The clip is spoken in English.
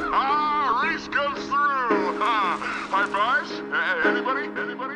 Ah, Race comes through. High fives? Anybody? Anybody?